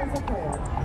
as a prayer.